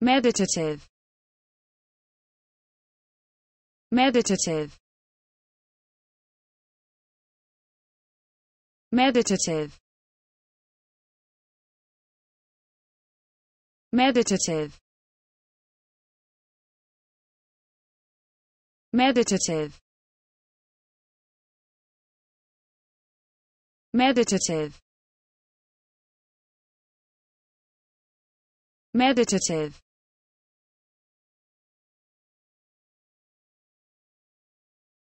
meditative. Meditative. Meditative. Meditative. Meditative. Meditative. Meditative.